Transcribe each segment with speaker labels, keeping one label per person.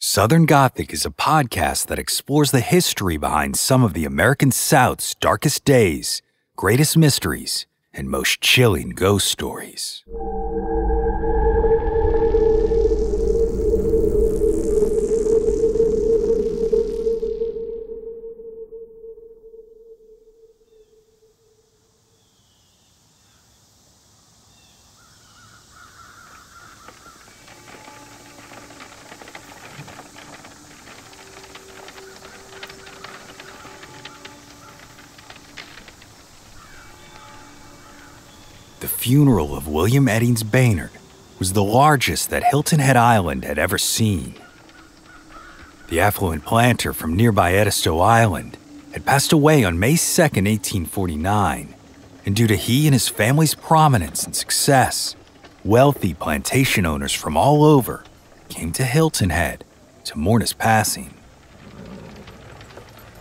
Speaker 1: Southern Gothic is a podcast that explores the history behind some of the American South's darkest days, greatest mysteries, and most chilling ghost stories. Funeral of William Eddings Baynard was the largest that Hilton Head Island had ever seen. The affluent planter from nearby Edisto Island had passed away on May 2, 1849, and due to he and his family's prominence and success, wealthy plantation owners from all over came to Hilton Head to mourn his passing.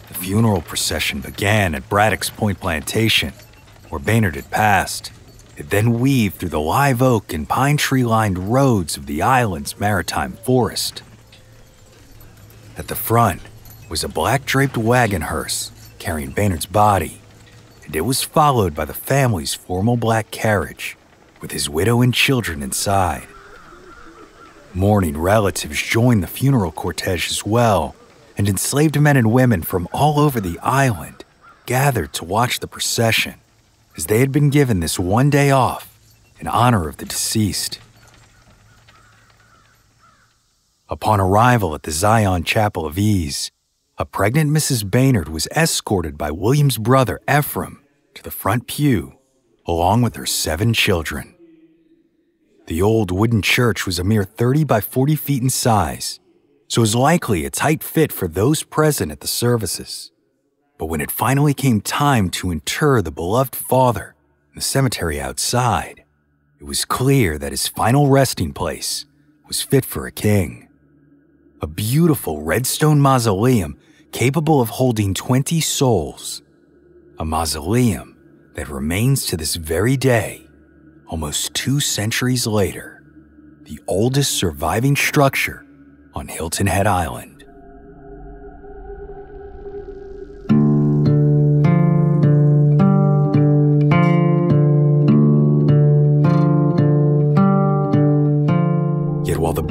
Speaker 1: The funeral procession began at Braddock's Point Plantation, where Baynard had passed. It then weaved through the live oak and pine tree lined roads of the island's maritime forest. At the front was a black draped wagon hearse carrying Baynard's body, and it was followed by the family's formal black carriage with his widow and children inside. Mourning relatives joined the funeral cortege as well, and enslaved men and women from all over the island gathered to watch the procession as they had been given this one day off in honor of the deceased. Upon arrival at the Zion Chapel of Ease, a pregnant Mrs. Baynard was escorted by William's brother Ephraim to the front pew, along with her seven children. The old wooden church was a mere 30 by 40 feet in size, so was likely a tight fit for those present at the services. But when it finally came time to inter the beloved father in the cemetery outside, it was clear that his final resting place was fit for a king. A beautiful redstone mausoleum capable of holding 20 souls. A mausoleum that remains to this very day, almost two centuries later, the oldest surviving structure on Hilton Head Island.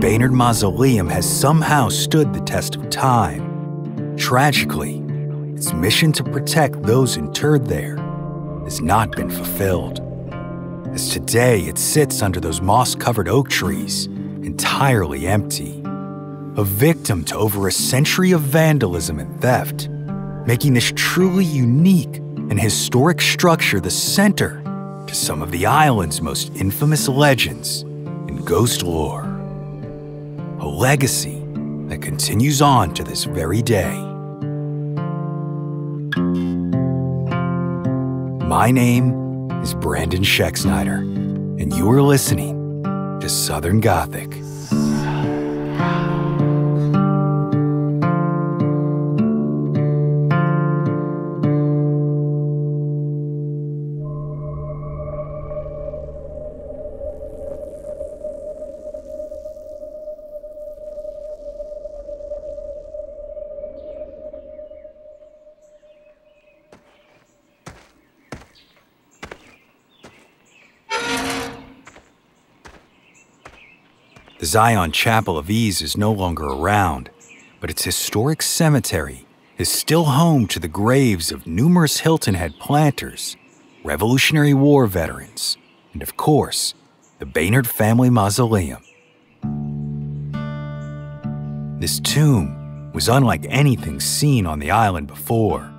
Speaker 1: Baynard Mausoleum has somehow stood the test of time, tragically, its mission to protect those interred there has not been fulfilled. As today it sits under those moss covered oak trees, entirely empty, a victim to over a century of vandalism and theft, making this truly unique and historic structure the center to some of the island's most infamous legends and ghost lore legacy that continues on to this very day. My name is Brandon Schexnayder, and you are listening to Southern Gothic. The Zion Chapel of Ease is no longer around, but its historic cemetery is still home to the graves of numerous Hilton Head planters, Revolutionary War veterans, and of course, the Baynard Family Mausoleum. This tomb was unlike anything seen on the island before.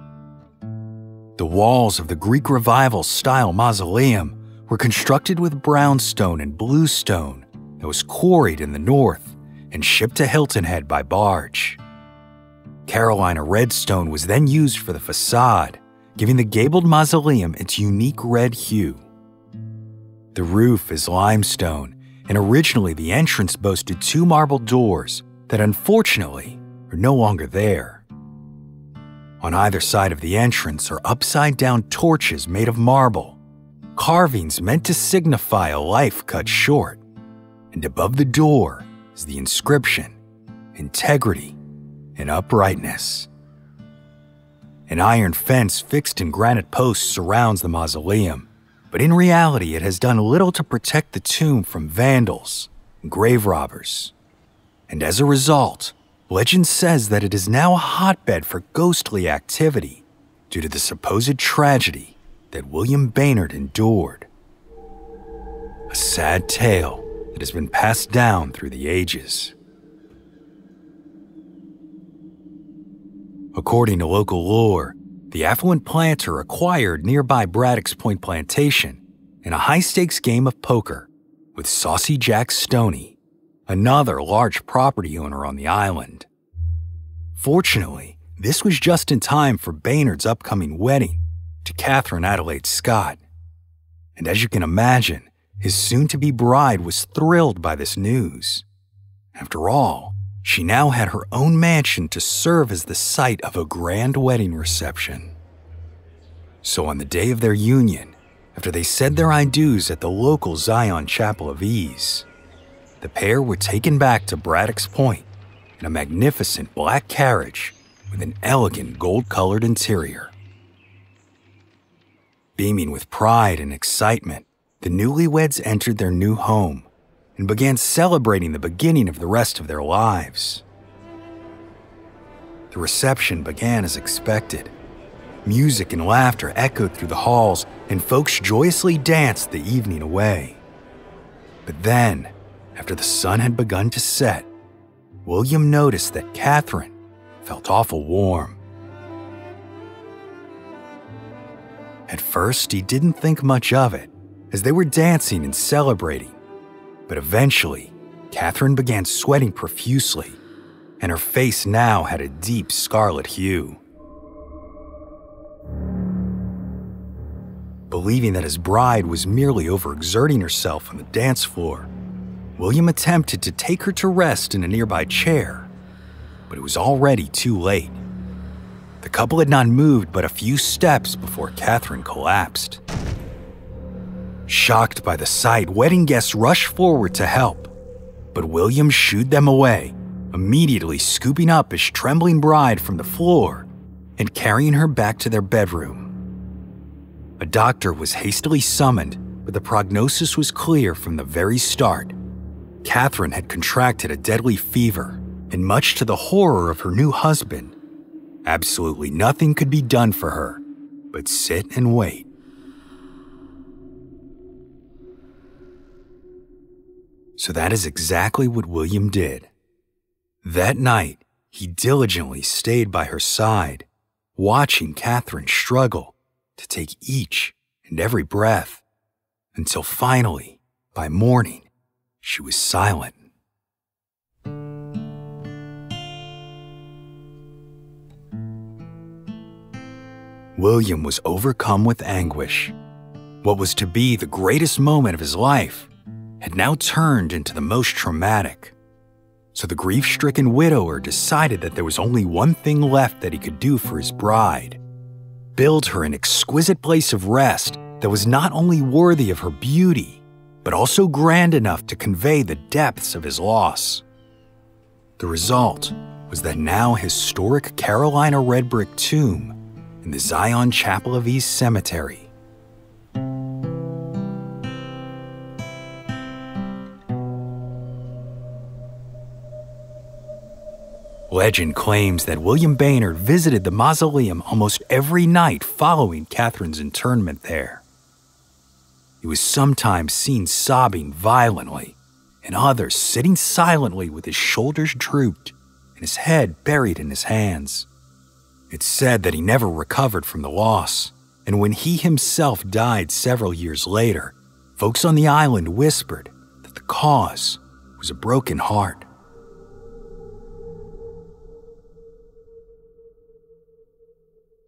Speaker 1: The walls of the Greek Revival style mausoleum were constructed with brownstone and bluestone that was quarried in the north and shipped to Hilton Head by barge. Carolina redstone was then used for the facade, giving the gabled mausoleum its unique red hue. The roof is limestone, and originally the entrance boasted two marble doors that unfortunately are no longer there. On either side of the entrance are upside down torches made of marble, carvings meant to signify a life cut short and above the door is the inscription integrity, and uprightness. An iron fence fixed in granite posts surrounds the mausoleum, but in reality, it has done little to protect the tomb from vandals and grave robbers. And as a result, legend says that it is now a hotbed for ghostly activity due to the supposed tragedy that William Baynard endured. A sad tale that has been passed down through the ages. According to local lore, the affluent planter acquired nearby Braddock's Point Plantation in a high stakes game of poker with Saucy Jack Stoney, another large property owner on the island. Fortunately, this was just in time for Baynard's upcoming wedding to Catherine Adelaide Scott. And as you can imagine, his soon to be bride was thrilled by this news. After all, she now had her own mansion to serve as the site of a grand wedding reception. So on the day of their union, after they said their adieus at the local Zion Chapel of Ease, the pair were taken back to Braddock's Point in a magnificent black carriage with an elegant gold colored interior. Beaming with pride and excitement, the newlyweds entered their new home and began celebrating the beginning of the rest of their lives. The reception began as expected. Music and laughter echoed through the halls, and folks joyously danced the evening away. But then, after the sun had begun to set, William noticed that Catherine felt awful warm. At first, he didn't think much of it, as they were dancing and celebrating. But eventually, Catherine began sweating profusely, and her face now had a deep scarlet hue. Believing that his bride was merely overexerting herself on the dance floor, William attempted to take her to rest in a nearby chair, but it was already too late. The couple had not moved but a few steps before Catherine collapsed. Shocked by the sight, wedding guests rushed forward to help, but William shooed them away, immediately scooping up his trembling bride from the floor and carrying her back to their bedroom. A doctor was hastily summoned, but the prognosis was clear from the very start. Catherine had contracted a deadly fever, and much to the horror of her new husband, absolutely nothing could be done for her but sit and wait. So that is exactly what William did. That night, he diligently stayed by her side, watching Catherine struggle to take each and every breath, until finally, by morning, she was silent. William was overcome with anguish. What was to be the greatest moment of his life had now turned into the most traumatic. So the grief stricken widower decided that there was only one thing left that he could do for his bride build her an exquisite place of rest that was not only worthy of her beauty, but also grand enough to convey the depths of his loss. The result was that now historic Carolina red brick tomb in the Zion Chapel of Ease Cemetery Legend claims that William Baynard visited the mausoleum almost every night following Catherine's internment there. He was sometimes seen sobbing violently, and others sitting silently with his shoulders drooped and his head buried in his hands. It's said that he never recovered from the loss, and when he himself died several years later, folks on the island whispered that the cause was a broken heart.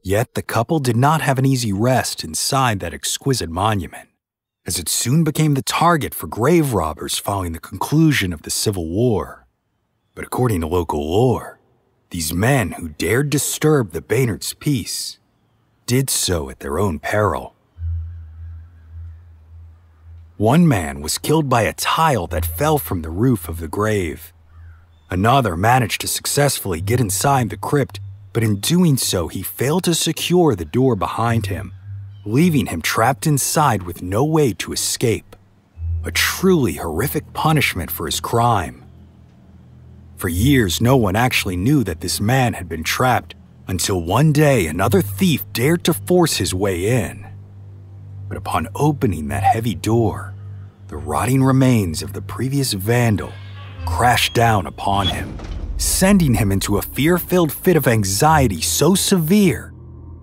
Speaker 1: Yet the couple did not have an easy rest inside that exquisite monument, as it soon became the target for grave robbers following the conclusion of the Civil War. But according to local lore, these men who dared disturb the Baynard's peace did so at their own peril. One man was killed by a tile that fell from the roof of the grave. Another managed to successfully get inside the crypt, but in doing so, he failed to secure the door behind him, leaving him trapped inside with no way to escape. A truly horrific punishment for his crime. For years, no one actually knew that this man had been trapped until one day another thief dared to force his way in. But upon opening that heavy door, the rotting remains of the previous vandal crashed down upon him, sending him into a fear filled fit of anxiety so severe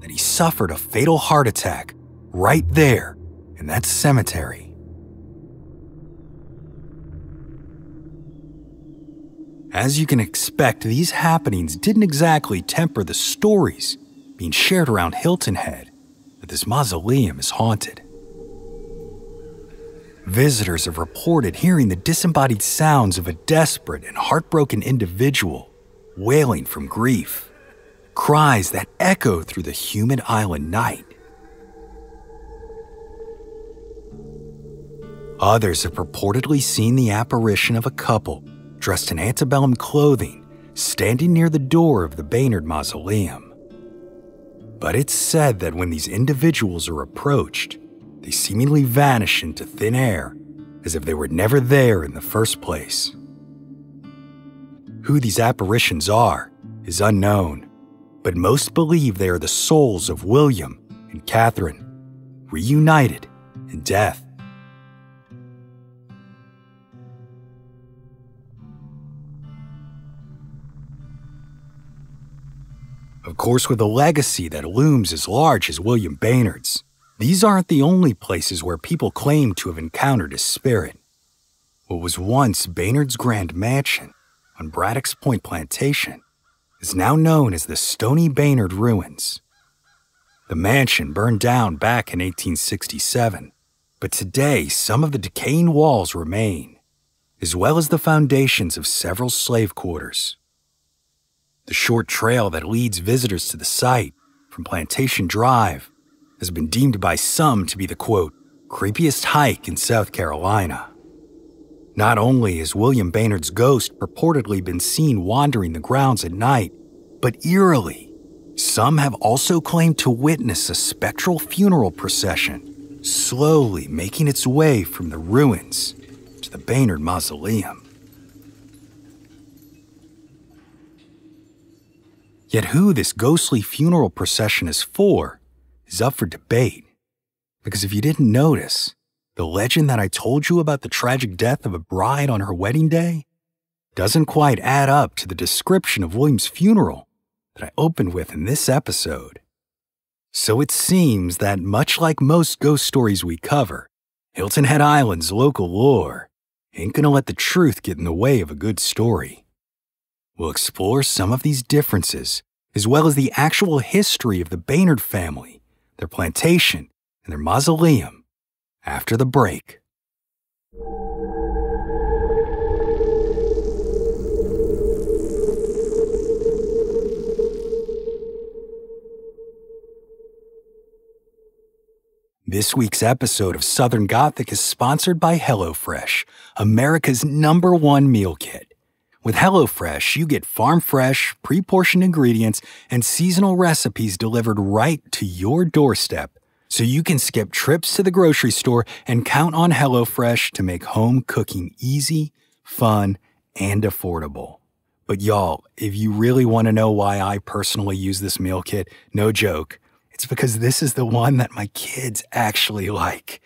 Speaker 1: that he suffered a fatal heart attack right there in that cemetery. As you can expect, these happenings didn't exactly temper the stories being shared around Hilton Head that this mausoleum is haunted. Visitors have reported hearing the disembodied sounds of a desperate and heartbroken individual wailing from grief, cries that echo through the humid island night. Others have purportedly seen the apparition of a couple dressed in antebellum clothing, standing near the door of the Baynard Mausoleum. But it's said that when these individuals are approached, they seemingly vanish into thin air as if they were never there in the first place. Who these apparitions are is unknown, but most believe they are the souls of William and Catherine, reunited in death. Of course, with a legacy that looms as large as William Baynard's, these aren't the only places where people claim to have encountered his spirit. What was once Baynard's Grand Mansion on Braddock's Point Plantation is now known as the Stoney Baynard Ruins. The mansion burned down back in 1867, but today some of the decaying walls remain, as well as the foundations of several slave quarters. The short trail that leads visitors to the site from Plantation Drive has been deemed by some to be the quote, creepiest hike in South Carolina. Not only has William Baynard's ghost purportedly been seen wandering the grounds at night, but eerily, some have also claimed to witness a spectral funeral procession slowly making its way from the ruins to the Baynard Mausoleum. Yet who this ghostly funeral procession is for is up for debate. Because if you didn't notice, the legend that I told you about the tragic death of a bride on her wedding day doesn't quite add up to the description of William's funeral that I opened with in this episode. So it seems that, much like most ghost stories we cover, Hilton Head Island's local lore ain't gonna let the truth get in the way of a good story. We'll explore some of these differences, as well as the actual history of the Baynard family, their plantation, and their mausoleum after the break. This week's episode of Southern Gothic is sponsored by HelloFresh, America's number one meal kit. With HelloFresh, you get farm fresh, pre portioned ingredients and seasonal recipes delivered right to your doorstep, so you can skip trips to the grocery store and count on HelloFresh to make home cooking easy, fun, and affordable. But y'all, if you really want to know why I personally use this meal kit, no joke, it's because this is the one that my kids actually like.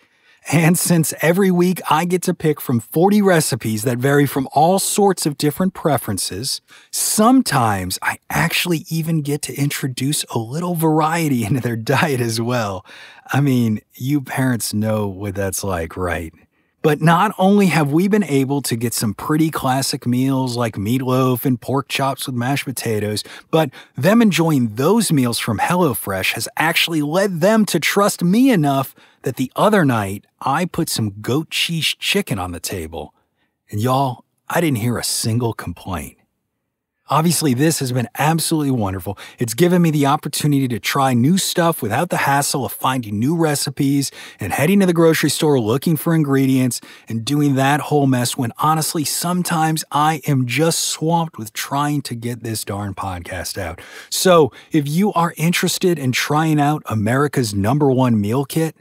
Speaker 1: And since every week I get to pick from 40 recipes that vary from all sorts of different preferences, sometimes I actually even get to introduce a little variety into their diet as well. I mean, you parents know what that's like, right? But not only have we been able to get some pretty classic meals like meatloaf and pork chops with mashed potatoes, but them enjoying those meals from HelloFresh has actually led them to trust me enough that the other night I put some goat cheese chicken on the table. And y'all, I didn't hear a single complaint. Obviously, this has been absolutely wonderful. It's given me the opportunity to try new stuff without the hassle of finding new recipes and heading to the grocery store looking for ingredients and doing that whole mess when honestly, sometimes I am just swamped with trying to get this darn podcast out. So, if you are interested in trying out America's number one meal kit,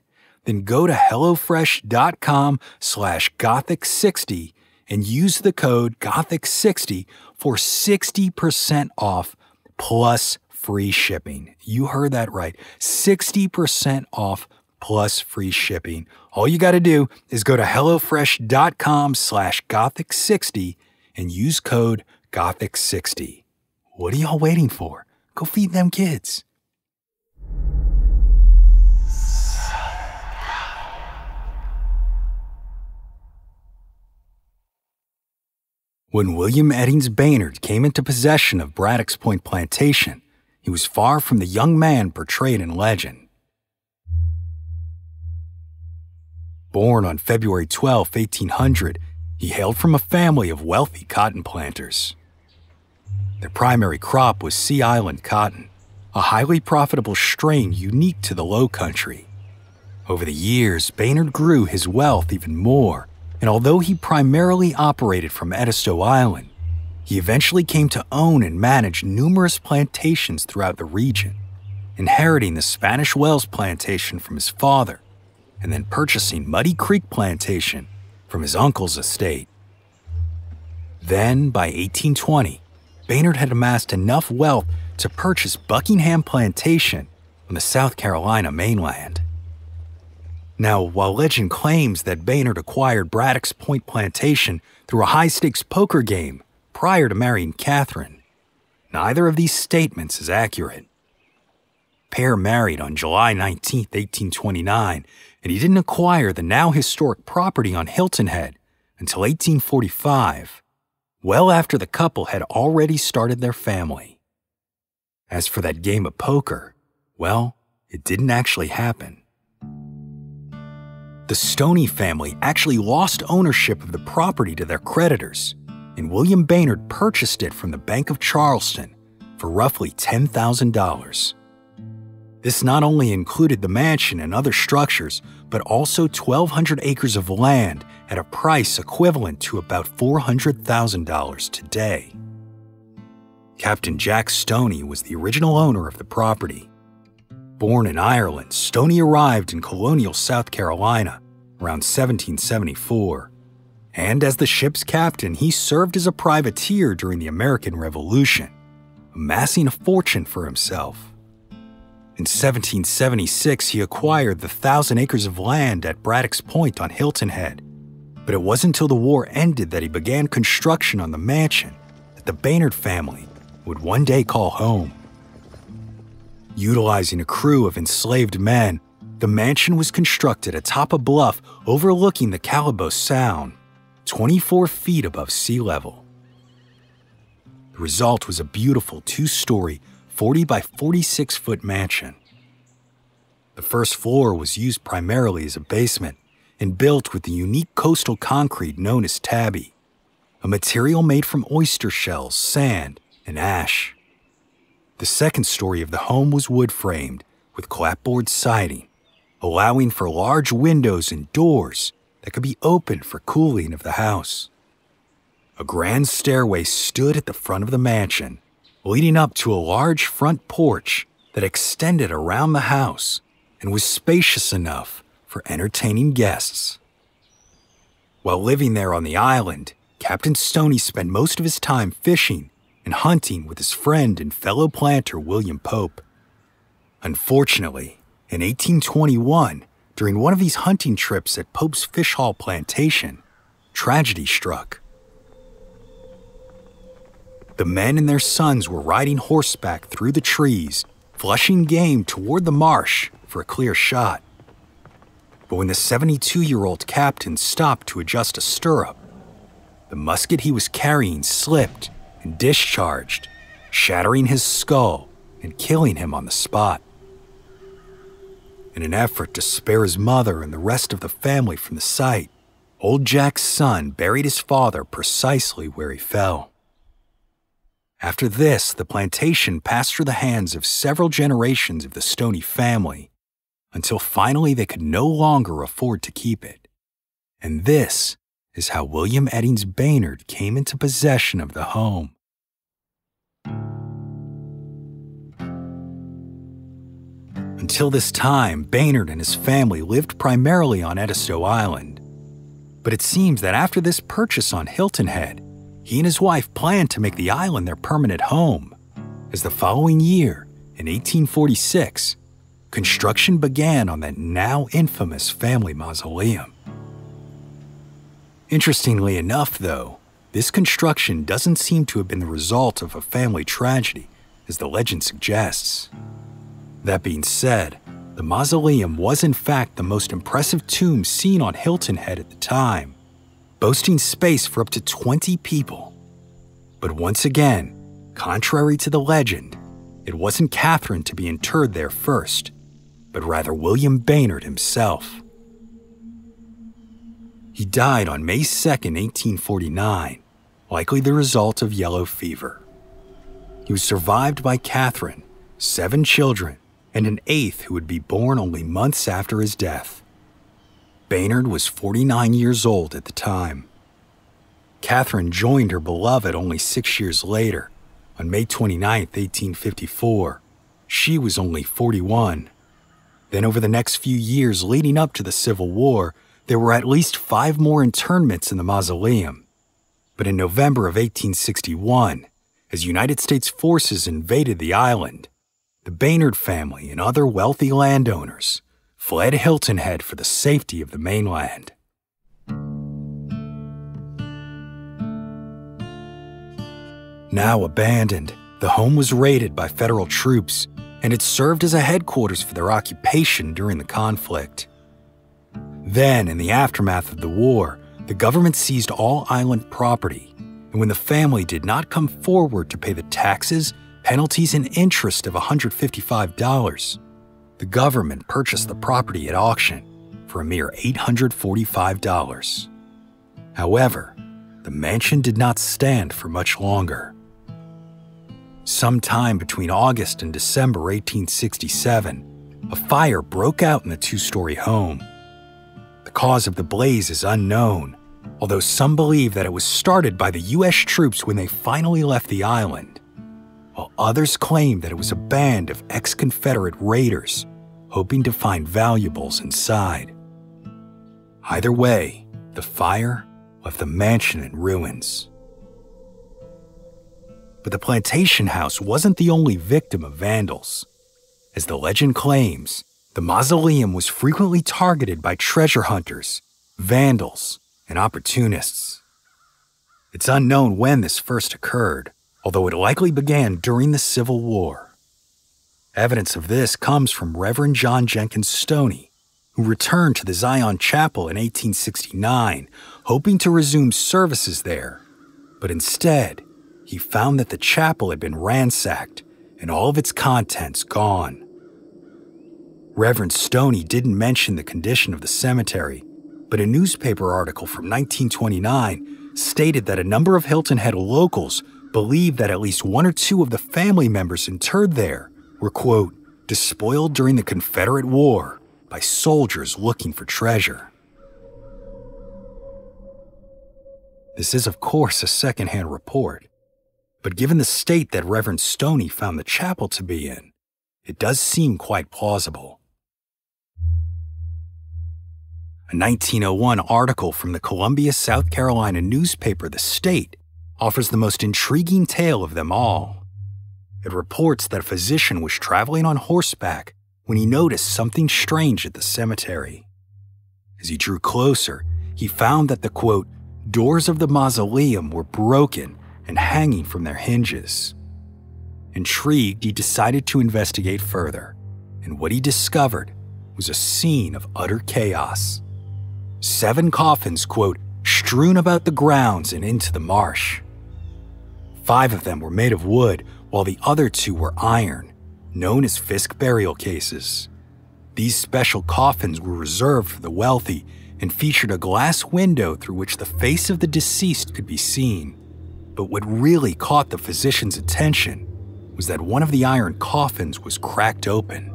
Speaker 1: then go to HelloFresh.com slash Gothic60 and use the code Gothic60 for 60% off plus free shipping. You heard that right. 60% off plus free shipping. All you got to do is go to HelloFresh.com slash Gothic60 and use code Gothic60. What are y'all waiting for? Go feed them kids. When William Eddings Baynard came into possession of Braddock's Point Plantation, he was far from the young man portrayed in legend. Born on February 12, 1800, he hailed from a family of wealthy cotton planters. Their primary crop was Sea Island cotton, a highly profitable strain unique to the Low Country. Over the years, Baynard grew his wealth even more and although he primarily operated from Edisto Island, he eventually came to own and manage numerous plantations throughout the region, inheriting the Spanish Wells plantation from his father, and then purchasing Muddy Creek plantation from his uncle's estate. Then, by 1820, Baynard had amassed enough wealth to purchase Buckingham Plantation on the South Carolina mainland. Now, while legend claims that Baynard acquired Braddock's Point Plantation through a high stakes poker game prior to marrying Catherine, neither of these statements is accurate. Pair married on July 19, 1829, and he didn't acquire the now historic property on Hilton Head until 1845, well after the couple had already started their family. As for that game of poker, well, it didn't actually happen the Stoney family actually lost ownership of the property to their creditors, and William Baynard purchased it from the Bank of Charleston for roughly $10,000. This not only included the mansion and other structures, but also 1,200 acres of land at a price equivalent to about $400,000 today. Captain Jack Stoney was the original owner of the property Born in Ireland, Stoney arrived in colonial South Carolina around 1774. And as the ship's captain, he served as a privateer during the American Revolution, amassing a fortune for himself. In 1776, he acquired the thousand acres of land at Braddock's Point on Hilton Head. But it wasn't until the war ended that he began construction on the mansion that the Baynard family would one day call home. Utilizing a crew of enslaved men, the mansion was constructed atop a bluff overlooking the Calibogue Sound, 24 feet above sea level. The result was a beautiful two story, 40 by 46 foot mansion. The first floor was used primarily as a basement and built with the unique coastal concrete known as tabby, a material made from oyster shells, sand, and ash. The second story of the home was wood framed with clapboard siding, allowing for large windows and doors that could be opened for cooling of the house. A grand stairway stood at the front of the mansion, leading up to a large front porch that extended around the house and was spacious enough for entertaining guests. While living there on the island, Captain Stoney spent most of his time fishing and hunting with his friend and fellow planter William Pope. Unfortunately, in 1821, during one of these hunting trips at Pope's Fish Haul plantation, tragedy struck. The men and their sons were riding horseback through the trees, flushing game toward the marsh for a clear shot. But when the 72 year old captain stopped to adjust a stirrup, the musket he was carrying slipped and discharged, shattering his skull and killing him on the spot. In an effort to spare his mother and the rest of the family from the sight, old Jack's son buried his father precisely where he fell. After this, the plantation passed through the hands of several generations of the Stoney family until finally they could no longer afford to keep it. And this is how William Eddings Baynard came into possession of the home. Until this time, Baynard and his family lived primarily on Edisto Island. But it seems that after this purchase on Hilton Head, he and his wife planned to make the island their permanent home. As the following year, in 1846, construction began on that now infamous family mausoleum. Interestingly enough, though, this construction doesn't seem to have been the result of a family tragedy, as the legend suggests. That being said, the mausoleum was in fact the most impressive tomb seen on Hilton Head at the time, boasting space for up to 20 people. But once again, contrary to the legend, it wasn't Catherine to be interred there first, but rather William Baynard himself. He died on May 2, 1849, likely the result of yellow fever. He was survived by Catherine, seven children, and an eighth who would be born only months after his death. Baynard was 49 years old at the time. Catherine joined her beloved only six years later, on May 29, 1854. She was only 41. Then, over the next few years leading up to the Civil War, there were at least five more internments in the mausoleum. But in November of 1861, as United States forces invaded the island, the Baynard family and other wealthy landowners fled Hilton Head for the safety of the mainland. Now abandoned, the home was raided by federal troops, and it served as a headquarters for their occupation during the conflict. Then, in the aftermath of the war, the government seized all island property, and when the family did not come forward to pay the taxes penalties and interest of $155. The government purchased the property at auction for a mere $845. However, the mansion did not stand for much longer. Sometime between August and December 1867, a fire broke out in the two story home. The cause of the blaze is unknown, although some believe that it was started by the U.S. troops when they finally left the island while others claim that it was a band of ex Confederate raiders hoping to find valuables inside. Either way, the fire left the mansion in ruins. But the plantation house wasn't the only victim of vandals. As the legend claims, the mausoleum was frequently targeted by treasure hunters, vandals, and opportunists. It's unknown when this first occurred, although it likely began during the Civil War. Evidence of this comes from Reverend John Jenkins Stoney, who returned to the Zion Chapel in 1869, hoping to resume services there. But instead, he found that the chapel had been ransacked and all of its contents gone. Reverend Stoney didn't mention the condition of the cemetery, but a newspaper article from 1929 stated that a number of Hilton Head locals believed that at least one or two of the family members interred there were, quote, despoiled during the Confederate War by soldiers looking for treasure. This is, of course, a secondhand report, but given the state that Reverend Stoney found the chapel to be in, it does seem quite plausible. A 1901 article from the Columbia, South Carolina newspaper, The State, offers the most intriguing tale of them all. It reports that a physician was traveling on horseback when he noticed something strange at the cemetery. As he drew closer, he found that the quote, doors of the mausoleum were broken and hanging from their hinges. Intrigued, he decided to investigate further, and what he discovered was a scene of utter chaos. Seven coffins, quote, strewn about the grounds and into the marsh. Five of them were made of wood, while the other two were iron, known as Fisk burial cases. These special coffins were reserved for the wealthy and featured a glass window through which the face of the deceased could be seen. But what really caught the physician's attention was that one of the iron coffins was cracked open.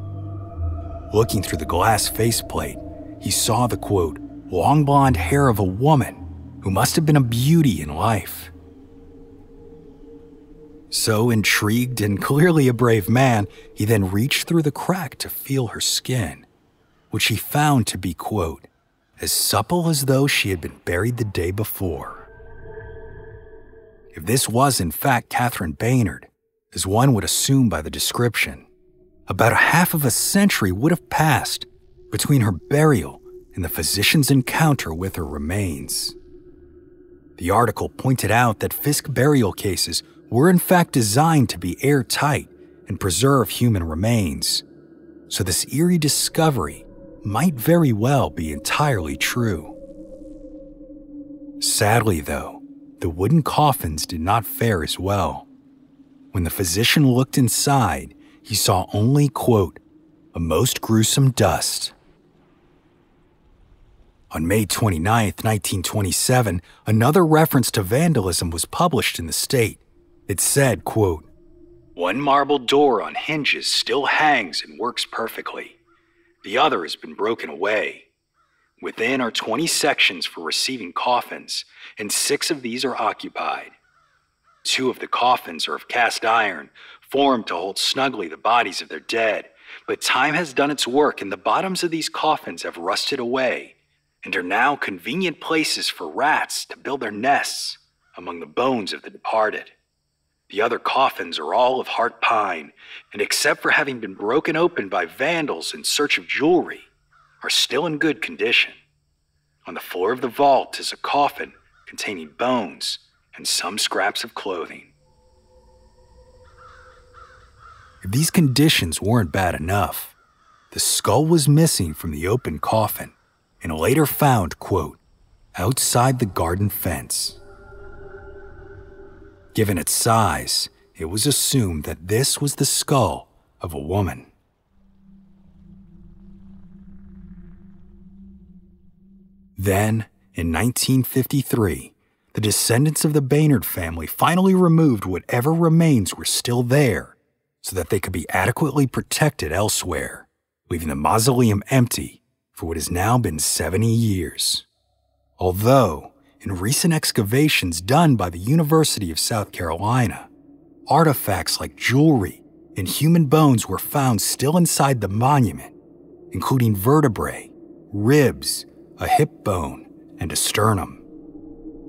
Speaker 1: Looking through the glass faceplate, he saw the quote, long blonde hair of a woman who must have been a beauty in life. So intrigued and clearly a brave man, he then reached through the crack to feel her skin, which he found to be, quote, as supple as though she had been buried the day before. If this was in fact Catherine Baynard, as one would assume by the description, about a half of a century would have passed between her burial and the physician's encounter with her remains. The article pointed out that Fisk burial cases were in fact designed to be airtight and preserve human remains, so this eerie discovery might very well be entirely true. Sadly, though, the wooden coffins did not fare as well. When the physician looked inside, he saw only, quote, a most gruesome dust. On May 29, 1927, another reference to vandalism was published in the state. It said, quote, One marble door on hinges still hangs and works perfectly. The other has been broken away. Within are 20 sections for receiving coffins, and six of these are occupied. Two of the coffins are of cast iron, formed to hold snugly the bodies of their dead, but time has done its work, and the bottoms of these coffins have rusted away and are now convenient places for rats to build their nests among the bones of the departed. The other coffins are all of heart pine, and except for having been broken open by vandals in search of jewelry, are still in good condition. On the floor of the vault is a coffin containing bones and some scraps of clothing. These conditions weren't bad enough, the skull was missing from the open coffin and later found, quote, outside the garden fence. Given its size, it was assumed that this was the skull of a woman. Then, in 1953, the descendants of the Baynard family finally removed whatever remains were still there so that they could be adequately protected elsewhere, leaving the mausoleum empty for what has now been 70 years. Although, in recent excavations done by the University of South Carolina, artifacts like jewelry and human bones were found still inside the monument, including vertebrae, ribs, a hip bone, and a sternum.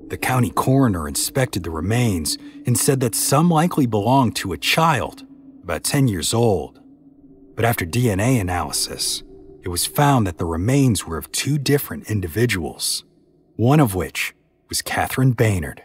Speaker 1: The county coroner inspected the remains and said that some likely belonged to a child, about 10 years old. But after DNA analysis, it was found that the remains were of two different individuals, one of which was Catherine Baynard.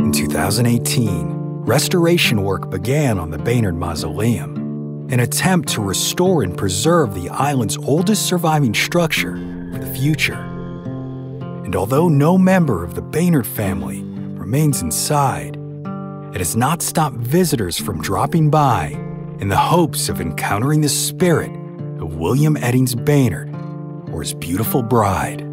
Speaker 1: In 2018, restoration work began on the Baynard Mausoleum, an attempt to restore and preserve the island's oldest surviving structure future. And although no member of the Baynard family remains inside, it has not stopped visitors from dropping by in the hopes of encountering the spirit of William Eddings Baynard or his beautiful bride.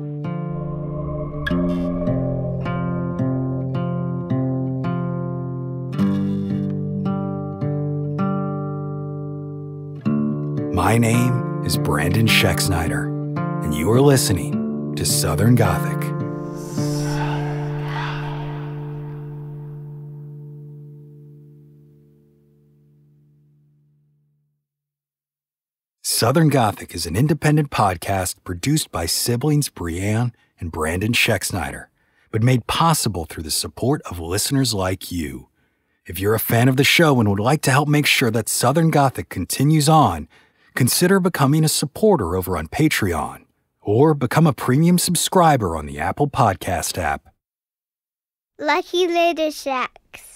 Speaker 1: My name is Brandon Schexnayder, and you are listening to Southern Gothic. Southern Gothic is an independent podcast produced by siblings Brianne and Brandon Schexnayder, but made possible through the support of listeners like you. If you're a fan of the show and would like to help make sure that Southern Gothic continues on, consider becoming a supporter over on Patreon or become a premium subscriber on the Apple Podcast app.
Speaker 2: Lucky Little Shacks.